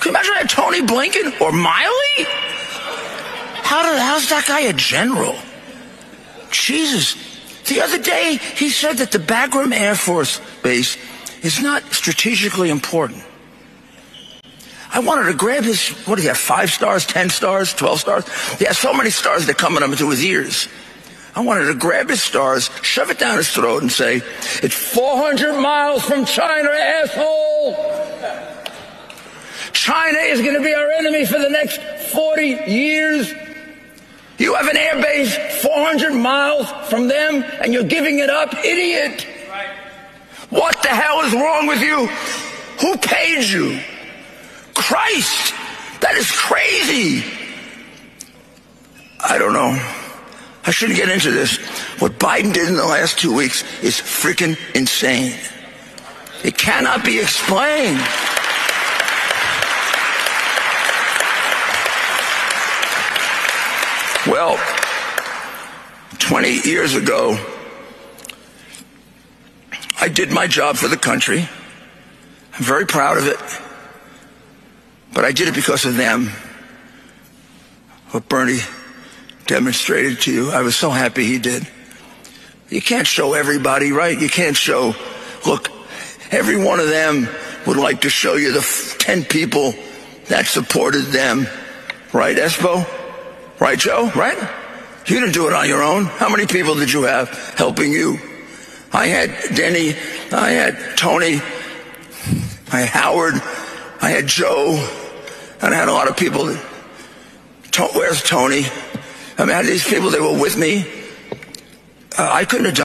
Can you imagine that Tony Blinken or Milley? How did, how's that guy a general? Jesus. The other day, he said that the Bagram Air Force Base is not strategically important. I wanted to grab his, what do you have, five stars, ten stars, twelve stars? He has so many stars that come into his ears. I wanted to grab his stars, shove it down his throat, and say, It's 400 miles from China, asshole! China is going to be our enemy for the next 40 years. You have an air base 400 miles from them and you're giving it up, idiot. What the hell is wrong with you? Who paid you? Christ. That is crazy. I don't know. I shouldn't get into this. What Biden did in the last two weeks is freaking insane. It cannot be explained. Well, 20 years ago, I did my job for the country. I'm very proud of it. But I did it because of them. What Bernie demonstrated to you, I was so happy he did. You can't show everybody, right? You can't show, look, every one of them would like to show you the 10 people that supported them. Right, Espo? Right, Joe? Right? You didn't do it on your own. How many people did you have helping you? I had Denny, I had Tony, I had Howard, I had Joe, and I had a lot of people. Where's Tony? I mean, I had these people that were with me. Uh, I couldn't have done